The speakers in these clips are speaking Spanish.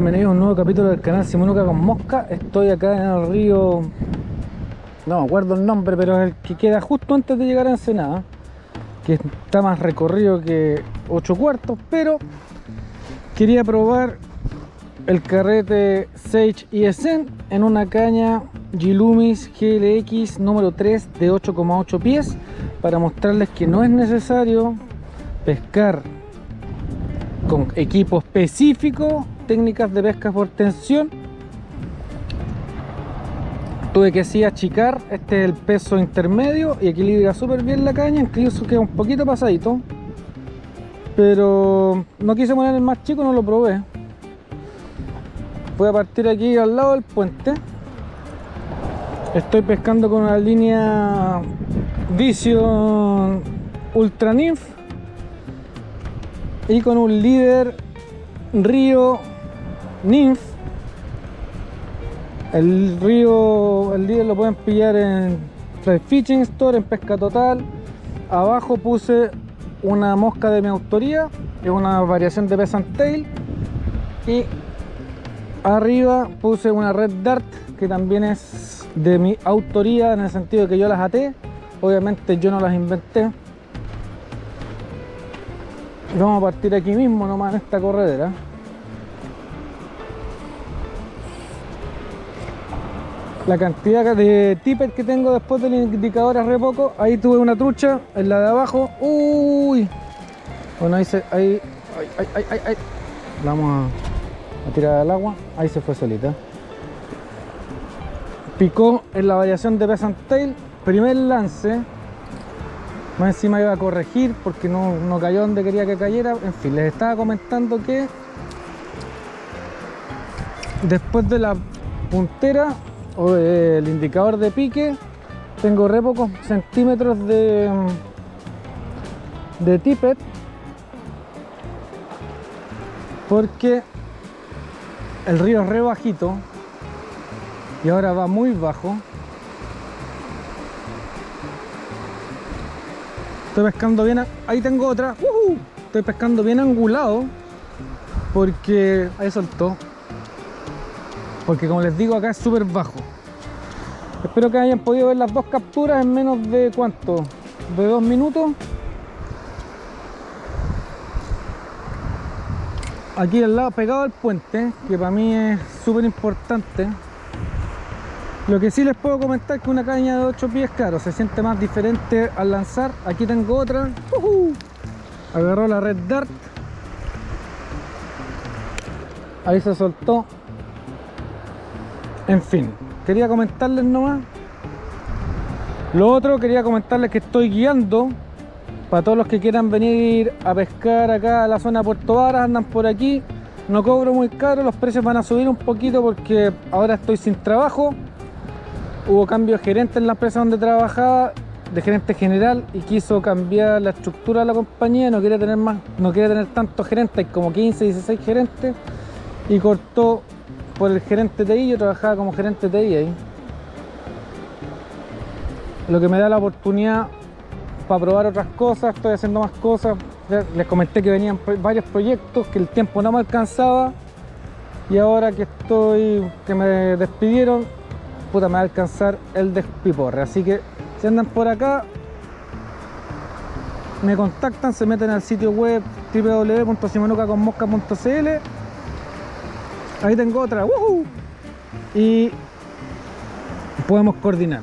bienvenidos a un nuevo capítulo del canal Simonuca con Mosca. Estoy acá en el río, no me acuerdo el nombre, pero es el que queda justo antes de llegar a Ensenada, que está más recorrido que 8 cuartos, pero quería probar el carrete Sage ESN en una caña Gilumis GLX número 3 de 8,8 pies para mostrarles que no es necesario pescar con equipo específico, técnicas de pesca por tensión. Tuve que así achicar, este es el peso intermedio y equilibra súper bien la caña, incluso queda un poquito pasadito. Pero no quise poner el más chico, no lo probé. Voy a partir aquí al lado del puente. Estoy pescando con una línea Vision Ultra Nymph y con un líder río Nymph. El río, el líder lo pueden pillar en Fly Fishing Store, en Pesca Total. Abajo puse una mosca de mi autoría, es una variación de Peasant Tail. Y arriba puse una Red Dart, que también es de mi autoría, en el sentido que yo las até. Obviamente yo no las inventé. Vamos a partir aquí mismo nomás en esta corredera. La cantidad de tippet que tengo después del indicador es poco. Ahí tuve una trucha, en la de abajo. Uy. Bueno, ahí se. Ahí. Ahí, ahí. Vamos a, tirar al agua. Ahí se fue solita. Picó en la variación de Peasant Tail. Primer lance. Más encima iba a corregir porque no, no cayó donde quería que cayera. En fin, les estaba comentando que después de la puntera o del indicador de pique tengo re pocos centímetros de de tippet porque el río es re bajito y ahora va muy bajo Estoy pescando bien, ahí tengo otra. Estoy pescando bien angulado porque ahí soltó. Porque como les digo acá es súper bajo. Espero que hayan podido ver las dos capturas en menos de cuánto, de dos minutos. Aquí al lado pegado al puente, que para mí es súper importante. Lo que sí les puedo comentar es que una caña de 8 pies, claro, se siente más diferente al lanzar. Aquí tengo otra. Uh Agarró la red dart. Ahí se soltó. En fin, quería comentarles nomás. Lo otro, quería comentarles que estoy guiando para todos los que quieran venir a pescar acá a la zona de Puerto Varas, andan por aquí. No cobro muy caro, los precios van a subir un poquito porque ahora estoy sin trabajo hubo cambio de gerente en la empresa donde trabajaba, de gerente general, y quiso cambiar la estructura de la compañía, no quiere tener más, no quiere tener tantos gerentes, hay como 15, 16 gerentes, y cortó por el gerente TI, yo trabajaba como gerente TI ahí. Lo que me da la oportunidad para probar otras cosas, estoy haciendo más cosas. Les comenté que venían varios proyectos, que el tiempo no me alcanzaba. Y ahora que estoy, que me despidieron, puta, me va a alcanzar el despiporre. Así que si andan por acá, me contactan, se meten al sitio web www.simonucaconmosca.cl Ahí tengo otra, y podemos coordinar.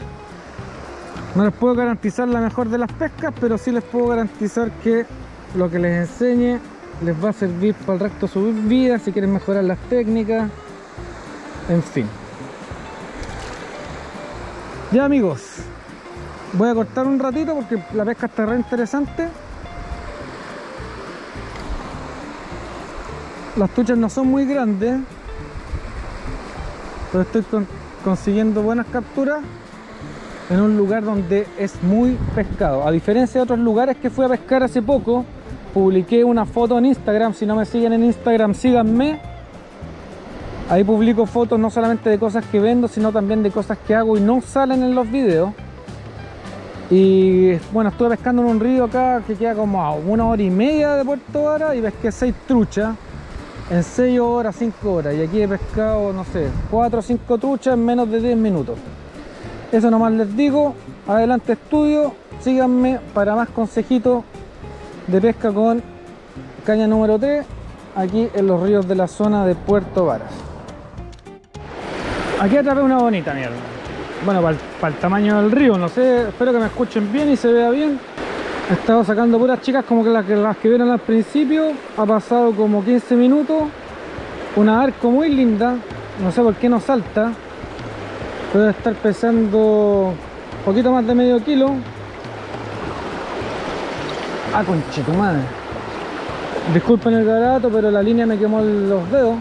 No les puedo garantizar la mejor de las pescas, pero sí les puedo garantizar que lo que les enseñe les va a servir para el resto de su vida, si quieren mejorar las técnicas, en fin. Ya amigos, voy a cortar un ratito porque la pesca está re interesante. Las tuchas no son muy grandes, pero estoy consiguiendo buenas capturas en un lugar donde es muy pescado. A diferencia de otros lugares que fui a pescar hace poco, publiqué una foto en Instagram. Si no me siguen en Instagram, síganme Ahí publico fotos no solamente de cosas que vendo, sino también de cosas que hago y no salen en los videos. Y bueno, estuve pescando en un río acá que queda como a una hora y media de Puerto Vara y pesqué seis truchas. En 6 horas, 5 horas. Y aquí he pescado, no sé, 4 o 5 truchas en menos de 10 minutos. Eso nomás les digo. Adelante estudio. Síganme para más consejitos de pesca con caña número 3 aquí en los ríos de la zona de Puerto Varas. Aquí atrapé una bonita mierda. Bueno, para el, tamaño del río, no sé, espero que me escuchen bien y se vea bien. He estado sacando puras chicas como que las que, las que vieron al principio. Ha pasado como 15 minutos. Una arco muy linda. No sé por qué no salta. Puede estar pesando un poquito más de medio kilo. Ah, conche tu madre. Disculpen el garato, pero la línea me quemó los dedos.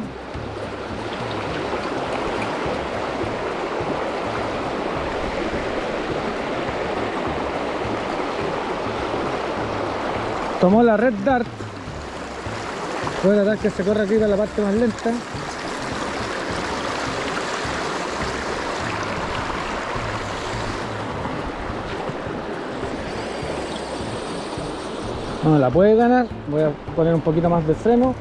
Tomó la red dart. A tratar que se corra aquí para la parte más lenta. no la puede ganar voy a poner un poquito más de freno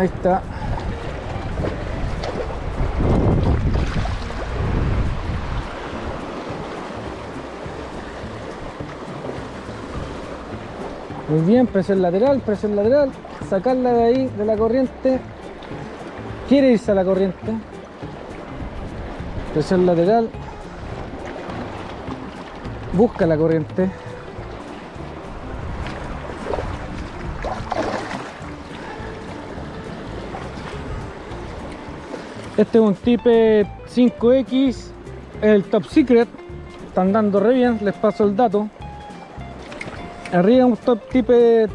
ahí está Muy bien, presión lateral, presión lateral. Sacarla de ahí, de la corriente. Quiere irse a la corriente. Presión lateral. Busca la corriente. Este es un Type 5X, el Top Secret. Están dando re bien, les paso el dato. Arriba un top tipe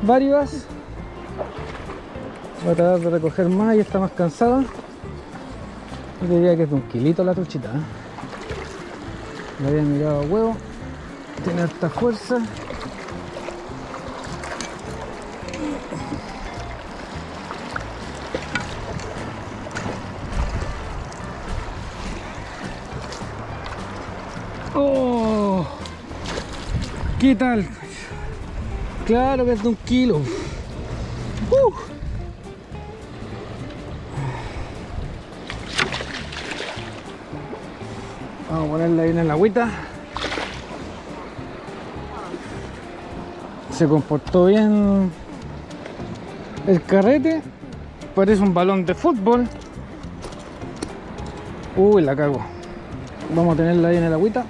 varias. Voy a tratar de recoger más y está más cansada. Yo diría que es de un kilito la truchita. ¿eh? La había mirado a huevo. Tiene alta fuerza. ¿Qué tal? Claro que es de un kilo. Uh. Vamos a ponerla ahí en la agüita. Se comportó bien el carrete. Parece un balón de fútbol. Uy, la cago. Vamos a tenerla ahí en el agüita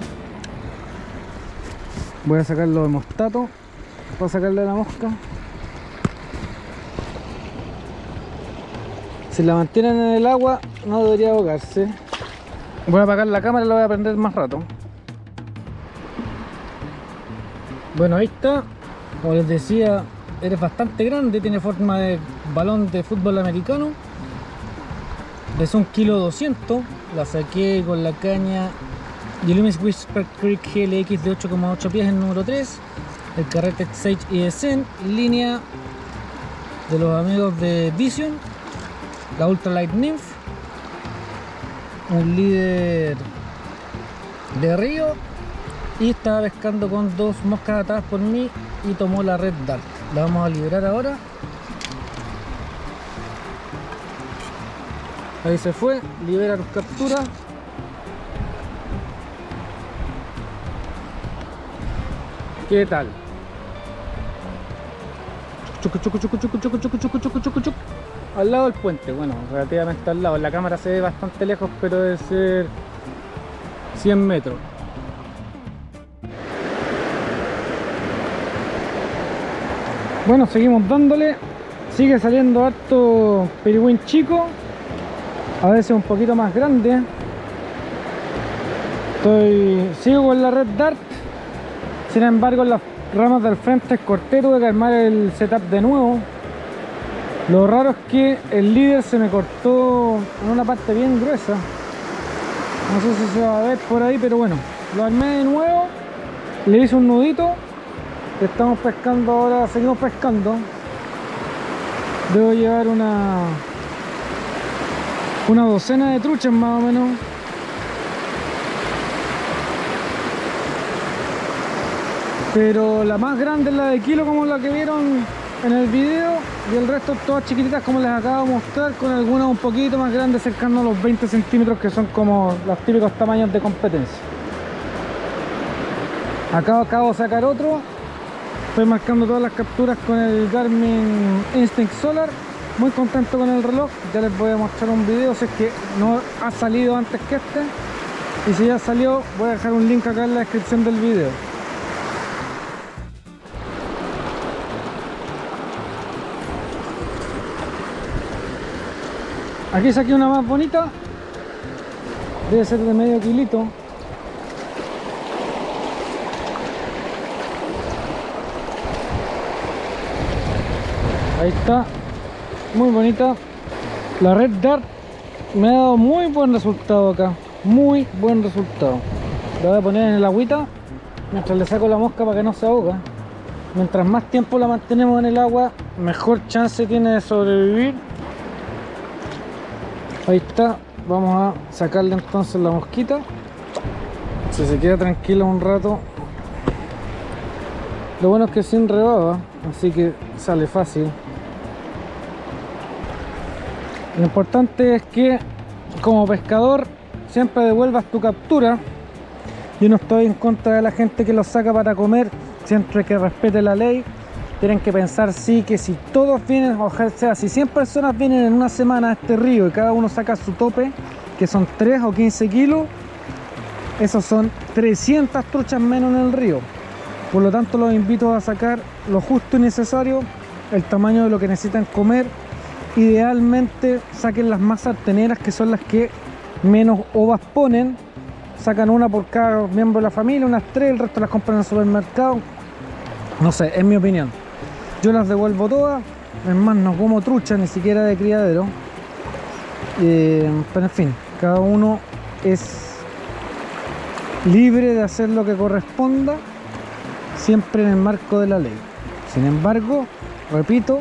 voy a sacarlo de mostato para sacarle la mosca. Si la mantienen en el agua no debería ahogarse. Voy a apagar la cámara y la voy a prender más rato. Bueno ahí está. Como les decía eres bastante grande tiene forma de balón de fútbol americano. Es un kilo 200 la saqué con la caña Yellow Whisper Creek GLX de 8,8 pies el número 3 el carrete Sage ESN línea de los amigos de Vision. La Ultralight Nymph. Un líder de río. Y estaba pescando con dos moscas atadas por mí y tomó la red Dart. La vamos a liberar ahora. Ahí se fue, libera tu captura ¿Qué tal? Al lado del puente, bueno, relativamente al lado. La cámara se ve bastante lejos, pero debe ser 100 metros. Bueno, seguimos dándole. Sigue saliendo harto perigüín chico. A veces un poquito más grande. Estoy. Sigo con la red Dart sin embargo, en las ramas del frente corté, tuve que armar el setup de nuevo. Lo raro es que el líder se me cortó en una parte bien gruesa. No sé si se va a ver por ahí, pero bueno. Lo armé de nuevo. Le hice un nudito. Estamos pescando ahora, seguimos pescando. Debo llevar una una docena de truchas más o menos. Pero la más grande es la de kilo como la que vieron en el video y el resto todas chiquititas como les acabo de mostrar con algunas un poquito más grandes cercano a los 20 centímetros que son como los típicos tamaños de competencia. Acá acabo de sacar otro. Estoy marcando todas las capturas con el Garmin Instinct Solar. Muy contento con el reloj. Ya les voy a mostrar un video si es que no ha salido antes que este. Y si ya salió voy a dejar un link acá en la descripción del video Aquí saqué una más bonita. Debe ser de medio kilito. Ahí está. Muy bonita. La Red Dart me ha dado muy buen resultado acá. Muy buen resultado. La voy a poner en el agüita mientras le saco la mosca para que no se ahoga. Mientras más tiempo la mantenemos en el agua, mejor chance tiene de sobrevivir vamos a sacarle entonces la mosquita. Si se queda tranquila un rato. Lo bueno es que sin rebaba así que sale fácil. Lo importante es que como pescador siempre devuelvas tu captura. Yo no estoy en contra de la gente que lo saca para comer siempre que respete la ley tienen que pensar sí que si todos vienen, o sea, si 100 personas vienen en una semana a este río y cada uno saca su tope, que son 3 o 15 kilos, esos son 300 truchas menos en el río. Por lo tanto los invito a sacar lo justo y necesario, el tamaño de lo que necesitan comer. Idealmente saquen las más sarteneras que son las que menos ovas ponen. Sacan una por cada miembro de la familia, unas tres, el resto las compran en el supermercado. No sé, es mi opinión. Yo las devuelvo todas. Es más, no como trucha, ni siquiera de criadero. Eh, pero en fin, cada uno es libre de hacer lo que corresponda, siempre en el marco de la ley. Sin embargo, repito,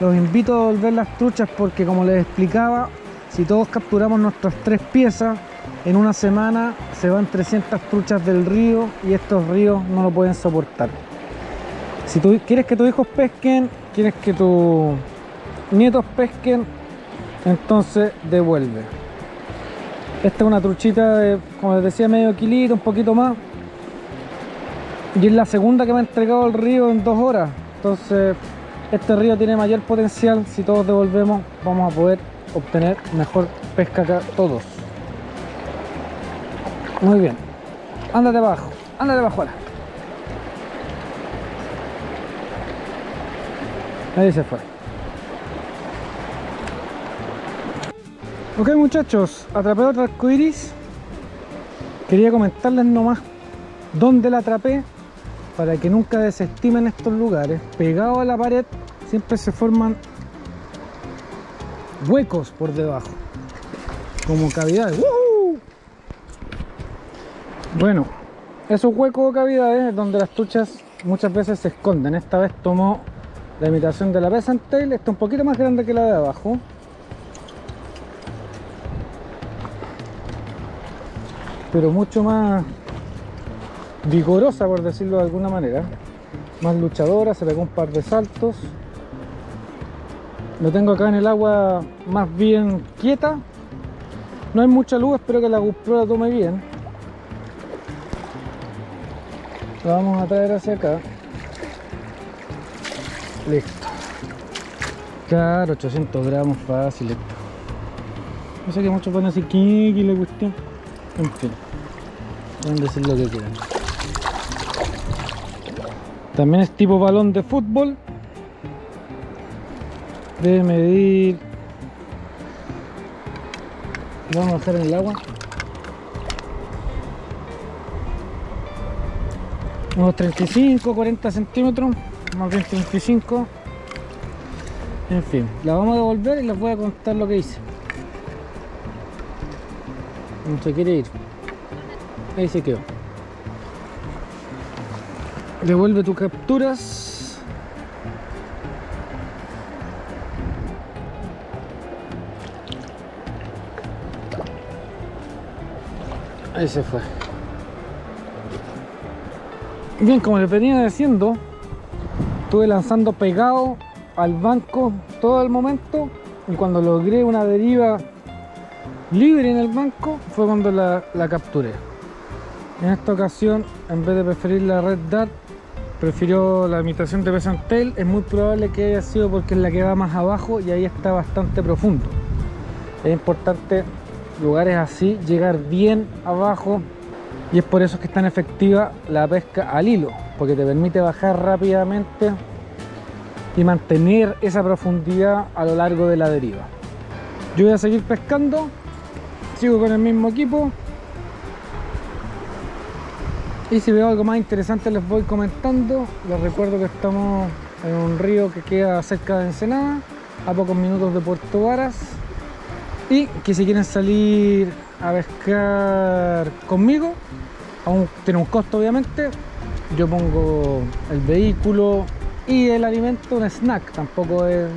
los invito a devolver las truchas porque como les explicaba, si todos capturamos nuestras tres piezas, en una semana se van 300 truchas del río y estos ríos no lo pueden soportar. Si tú quieres que tus hijos pesquen, quieres que tus nietos pesquen, entonces devuelve. Esta es una truchita de, como les decía, medio kilito, un poquito más. Y es la segunda que me ha entregado el río en dos horas. Entonces, este río tiene mayor potencial. Si todos devolvemos, vamos a poder obtener mejor pesca acá todos. Muy bien. Ándate abajo, ándate abajo ahora. Ahí se fue. Ok muchachos, atrapé otro arcoiris. Quería comentarles nomás dónde la atrapé para que nunca desestimen estos lugares. Pegado a la pared siempre se forman huecos por debajo, como cavidades. Bueno, esos huecos o cavidades es donde las truchas muchas veces se esconden. Esta vez tomó la imitación de la Peasant Tail está un poquito más grande que la de abajo. Pero mucho más vigorosa, por decirlo de alguna manera. Más luchadora, se pegó un par de saltos. Lo tengo acá en el agua más bien quieta. No hay mucha luz, espero que la GoPro tome bien. La vamos a traer hacia acá. Listo. Claro, 800 gramos fácil esto. No sé que muchos van a decir que le cuestión. En fin. Pueden decir lo que quieran. También es tipo balón de fútbol. Debe medir. Vamos a dejar en el agua. Unos 35, 40 centímetros más 20, 25 en fin, la vamos a devolver y les voy a contar lo que hice. No se quiere ir ahí se quedó. Devuelve tus capturas. Ahí se fue. Bien como les venía diciendo estuve lanzando pegado al banco todo el momento y cuando logré una deriva libre en el banco fue cuando la, capturé. En esta ocasión, en vez de preferir la Red Dart, prefirió la imitación de Pesantel. Es muy probable que haya sido porque es la que va más abajo y ahí está bastante profundo. Es importante lugares así, llegar bien abajo y es por eso que es tan efectiva la pesca al hilo, porque te permite bajar rápidamente y mantener esa profundidad a lo largo de la deriva. Yo voy a seguir pescando, sigo con el mismo equipo y si veo algo más interesante les voy comentando. Les recuerdo que estamos en un río que queda cerca de Ensenada, a pocos minutos de Puerto Varas y que si quieren salir a pescar conmigo, aún tiene un costo obviamente, yo pongo el vehículo y el alimento, un snack, tampoco es,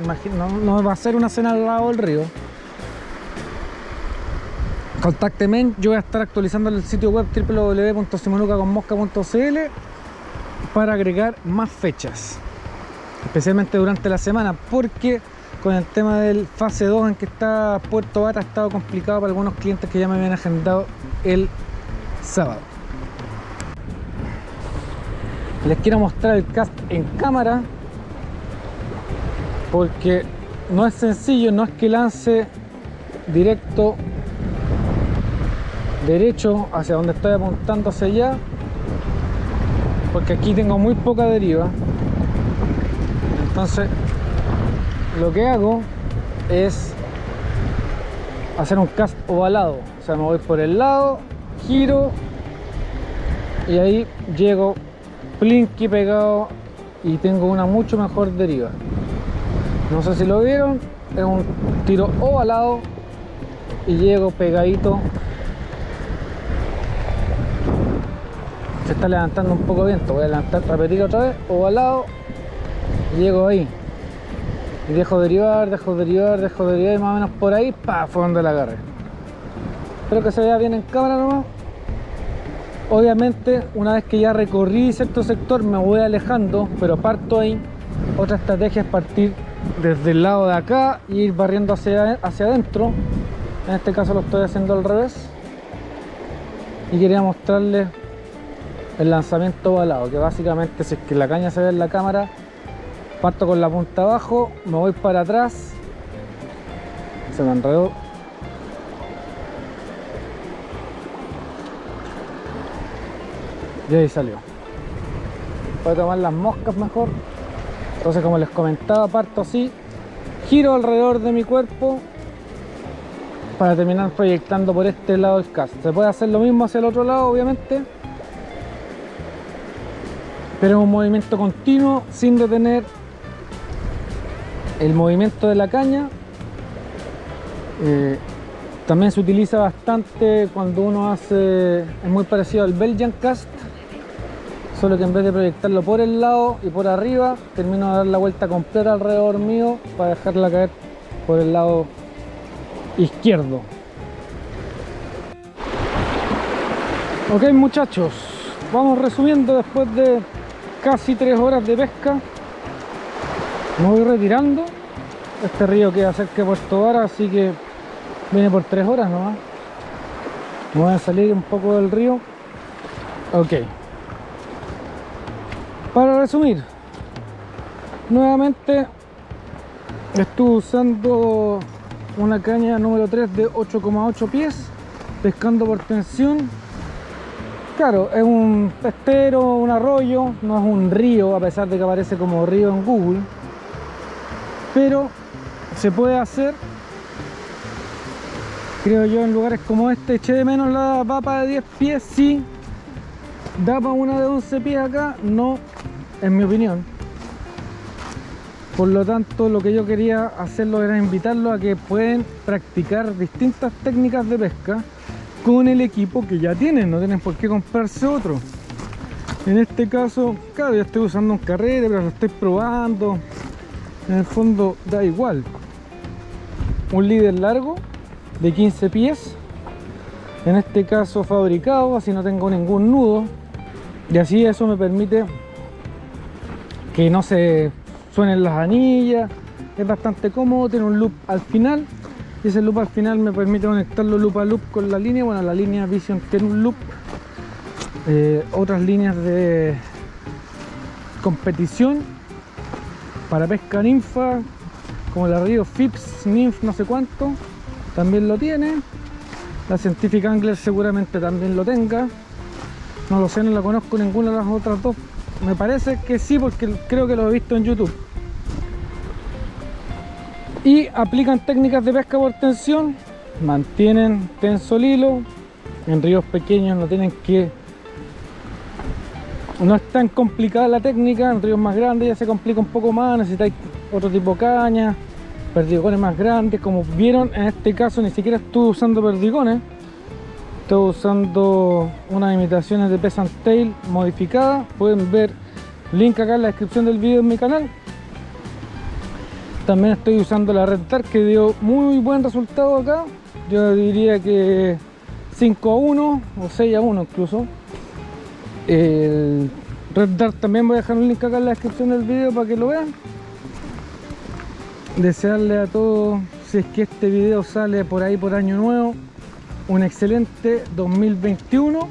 no, va a ser una cena al lado del río. Contácteme, yo voy a estar actualizando el sitio web www.simonucaconmosca.cl para agregar más fechas, especialmente durante la semana, porque con el tema del fase 2 en que está Puerto Vara ha estado complicado para algunos clientes que ya me habían agendado el sábado. Les quiero mostrar el cast en cámara porque no es sencillo, no es que lance directo derecho hacia donde estoy apuntando hacia allá porque aquí tengo muy poca deriva. Entonces lo que hago es hacer un cast ovalado. O sea me voy por el lado giro y ahí llego plinky pegado y tengo una mucho mejor deriva no sé si lo vieron es un tiro ovalado y llego pegadito se está levantando un poco viento voy a levantar repetir otra vez ovalado y llego ahí y dejo derivar, dejo derivar, dejo derivar y más o menos por ahí, pa, fue donde la agarré. Espero que se vea bien en cámara nomás. Obviamente, una vez que ya recorrí cierto sector, me voy alejando, pero parto ahí. Otra estrategia es partir desde el lado de acá y ir barriendo hacia, hacia adentro. En este caso lo estoy haciendo al revés. Y quería mostrarles el lanzamiento ovalado, que básicamente si es que la caña se ve en la cámara, parto con la punta abajo, me voy para atrás, se me enredó. Y ahí salió. Voy tomar las moscas mejor. Entonces como les comentaba, parto así, giro alrededor de mi cuerpo para terminar proyectando por este lado el cast. Se puede hacer lo mismo hacia el otro lado, obviamente. Pero es un movimiento continuo sin detener el movimiento de la caña eh, también se utiliza bastante cuando uno hace, es muy parecido al Belgian Cast, solo que en vez de proyectarlo por el lado y por arriba, termino de dar la vuelta completa alrededor mío para dejarla caer por el lado izquierdo. Ok muchachos, vamos resumiendo después de casi tres horas de pesca. Me voy retirando. Este río queda cerca de Puerto Vara así que viene por tres horas nomás. Me voy a salir un poco del río. Ok para resumir nuevamente estuve usando una caña número 3 de 8,8 pies pescando por tensión. Claro es un estero un arroyo no es un río a pesar de que aparece como río en google. Pero se puede hacer creo yo en lugares como este. Eché de menos la papa de 10 pies sí. Da para una de 11 pies acá no en mi opinión. Por lo tanto lo que yo quería hacerlo era invitarlos a que pueden practicar distintas técnicas de pesca con el equipo que ya tienen no tienen por qué comprarse otro. En este caso claro yo estoy usando un carrete pero lo estoy probando. En el fondo da igual. Un líder largo de 15 pies en este caso fabricado así no tengo ningún nudo y así eso me permite que no se suenen las anillas es bastante cómodo tiene un loop al final y ese loop al final me permite conectarlo loop a loop con la línea. Bueno la línea Vision tiene un loop eh, otras líneas de competición para pesca ninfa como la Río Phipps Nymph no sé cuánto también lo tiene. La Scientific Angler seguramente también lo tenga. No lo sé, no la conozco ninguna de las otras dos me parece que sí porque creo que lo he visto en YouTube. Y aplican técnicas de pesca por tensión mantienen tenso el hilo en ríos pequeños no tienen que no es tan complicada la técnica, en ríos más grandes ya se complica un poco más, necesitáis otro tipo de caña, perdigones más grandes, como vieron en este caso ni siquiera estuve usando perdigones, estoy usando unas imitaciones de Peasant Tail modificadas, pueden ver link acá en la descripción del vídeo en mi canal. También estoy usando la Red Dark que dio muy buen resultado acá, yo diría que 5 a 1 o 6 a 1 incluso el Red Dart también voy a dejar un link acá en la descripción del video para que lo vean. Desearle a todos, si es que este video sale por ahí por año nuevo, un excelente 2021.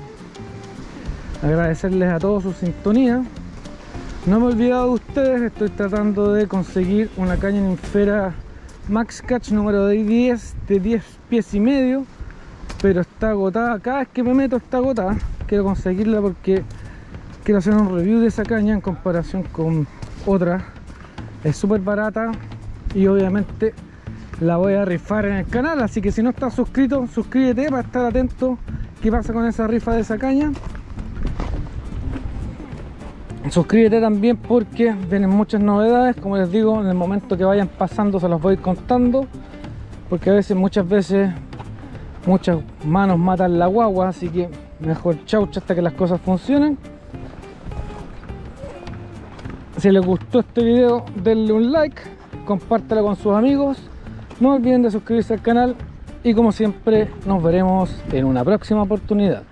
Agradecerles a todos su sintonía. No me he olvidado de ustedes, estoy tratando de conseguir una caña ninfera Max Catch número 10 de 10 pies y medio, pero está agotada. Cada vez que me meto está agotada quiero conseguirla porque quiero hacer un review de esa caña en comparación con otra es súper barata y obviamente la voy a rifar en el canal así que si no estás suscrito suscríbete para estar atento. Qué pasa con esa rifa de esa caña suscríbete también porque vienen muchas novedades. Como les digo en el momento que vayan pasando se los voy contando. Porque a veces muchas veces muchas manos matan la guagua así que mejor chaucha hasta que las cosas funcionen. Si les gustó este video denle un like compártelo con sus amigos no olviden de suscribirse al canal y como siempre nos veremos en una próxima oportunidad